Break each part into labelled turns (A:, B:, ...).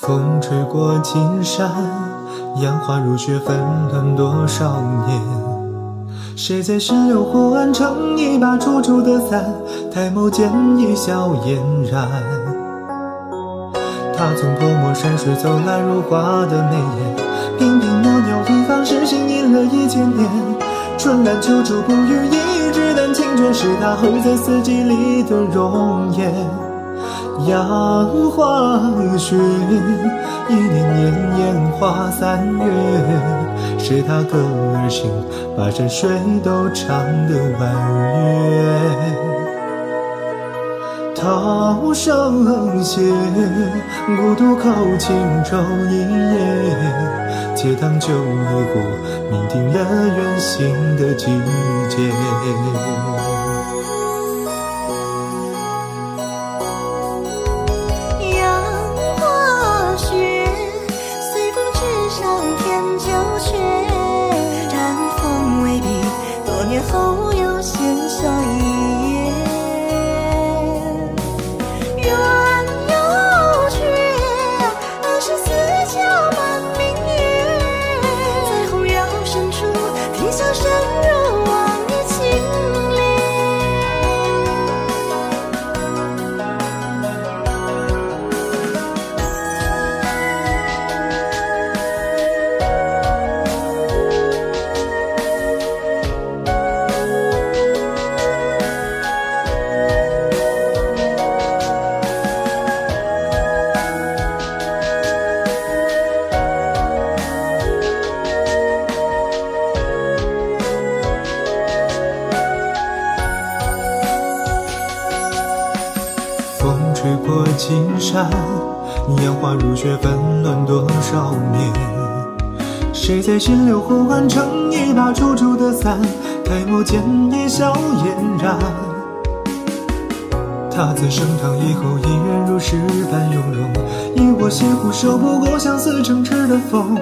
A: 风吹过金山，杨花如雪，纷乱多少年。谁在石榴湖岸撑一把楚楚的伞，抬眸间一笑嫣然。他从泼墨山水走来，如画的眉眼，平平袅袅一方诗心吟了一千年。春兰秋处不语，一纸丹青卷，是他候在四季里的容颜。杨花雪，一年年烟花三月，是他歌儿行，把山水都唱得婉约。涛声歇，孤独靠轻舟一叶，且当酒一壶，酩酊了远行的季节。
B: 后又写下
A: 青山，烟花如雪，纷乱多少年。谁在新柳湖岸撑一把楚楚的伞，抬眸间一笑嫣然。他自盛唐以后，依然如诗般雍容，与我邂逅，守不过相思成痴的风。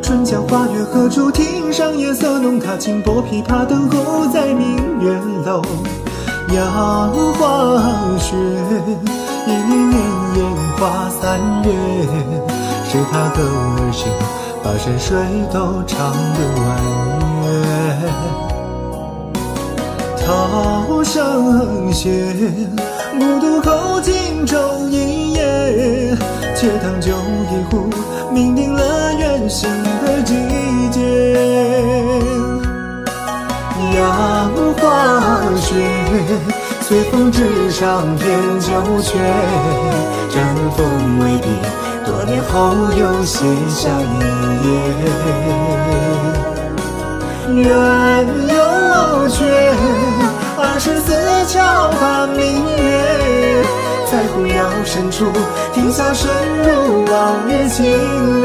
A: 春江花月何处？庭上夜色浓，他轻拨琵琶，等候在明月楼。杨花雪，一年烟花三月，是他歌儿行，把山水都唱得婉约。涛声歇，孤独扣轻舟一叶，且烫酒一壶，酩酊了远行的随风纸上添酒阙。沾风为笔，多年后又写下一页。缘又绝，二十四桥半明月，在后腰深处，停下深入往日情。